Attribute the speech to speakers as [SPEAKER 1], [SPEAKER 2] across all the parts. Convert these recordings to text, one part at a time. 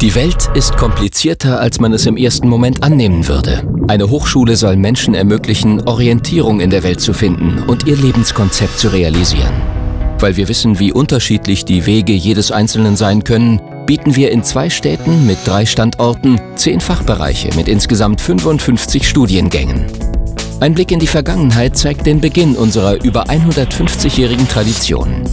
[SPEAKER 1] Die Welt ist komplizierter, als man es im ersten Moment annehmen würde. Eine Hochschule soll Menschen ermöglichen, Orientierung in der Welt zu finden und ihr Lebenskonzept zu realisieren. Weil wir wissen, wie unterschiedlich die Wege jedes Einzelnen sein können, bieten wir in zwei Städten mit drei Standorten zehn Fachbereiche mit insgesamt 55 Studiengängen. Ein Blick in die Vergangenheit zeigt den Beginn unserer über 150-jährigen Tradition.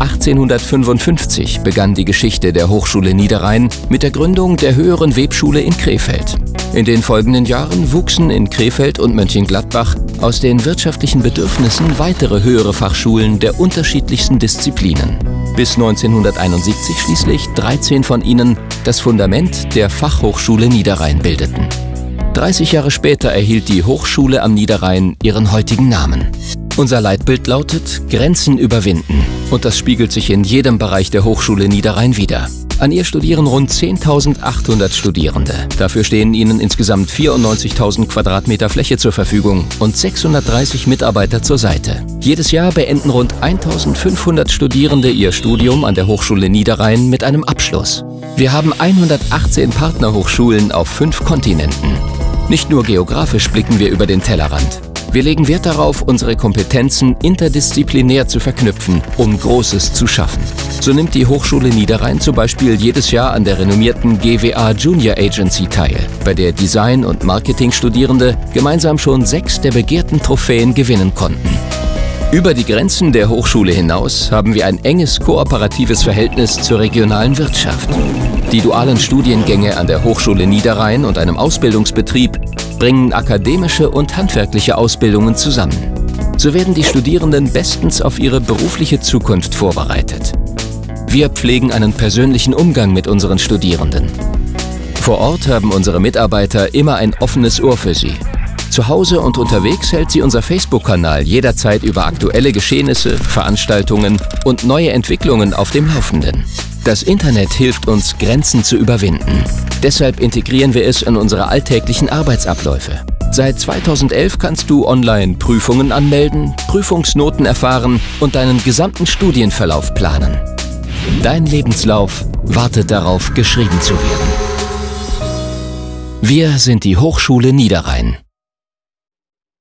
[SPEAKER 1] 1855 begann die Geschichte der Hochschule Niederrhein mit der Gründung der Höheren Webschule in Krefeld. In den folgenden Jahren wuchsen in Krefeld und Mönchengladbach aus den wirtschaftlichen Bedürfnissen weitere höhere Fachschulen der unterschiedlichsten Disziplinen. Bis 1971 schließlich 13 von ihnen das Fundament der Fachhochschule Niederrhein bildeten. 30 Jahre später erhielt die Hochschule am Niederrhein ihren heutigen Namen. Unser Leitbild lautet Grenzen überwinden und das spiegelt sich in jedem Bereich der Hochschule Niederrhein wider. An ihr studieren rund 10.800 Studierende. Dafür stehen ihnen insgesamt 94.000 Quadratmeter Fläche zur Verfügung und 630 Mitarbeiter zur Seite. Jedes Jahr beenden rund 1.500 Studierende ihr Studium an der Hochschule Niederrhein mit einem Abschluss. Wir haben 118 Partnerhochschulen auf fünf Kontinenten. Nicht nur geografisch blicken wir über den Tellerrand. Wir legen Wert darauf, unsere Kompetenzen interdisziplinär zu verknüpfen, um Großes zu schaffen. So nimmt die Hochschule Niederrhein zum Beispiel jedes Jahr an der renommierten GWA Junior Agency teil, bei der Design- und Marketingstudierende gemeinsam schon sechs der begehrten Trophäen gewinnen konnten. Über die Grenzen der Hochschule hinaus haben wir ein enges kooperatives Verhältnis zur regionalen Wirtschaft. Die dualen Studiengänge an der Hochschule Niederrhein und einem Ausbildungsbetrieb bringen akademische und handwerkliche Ausbildungen zusammen. So werden die Studierenden bestens auf ihre berufliche Zukunft vorbereitet. Wir pflegen einen persönlichen Umgang mit unseren Studierenden. Vor Ort haben unsere Mitarbeiter immer ein offenes Ohr für sie. Zu Hause und unterwegs hält sie unser Facebook-Kanal jederzeit über aktuelle Geschehnisse, Veranstaltungen und neue Entwicklungen auf dem Laufenden. Das Internet hilft uns, Grenzen zu überwinden. Deshalb integrieren wir es in unsere alltäglichen Arbeitsabläufe. Seit 2011 kannst du online Prüfungen anmelden, Prüfungsnoten erfahren und deinen gesamten Studienverlauf planen. Dein Lebenslauf wartet darauf, geschrieben zu werden. Wir sind die Hochschule Niederrhein.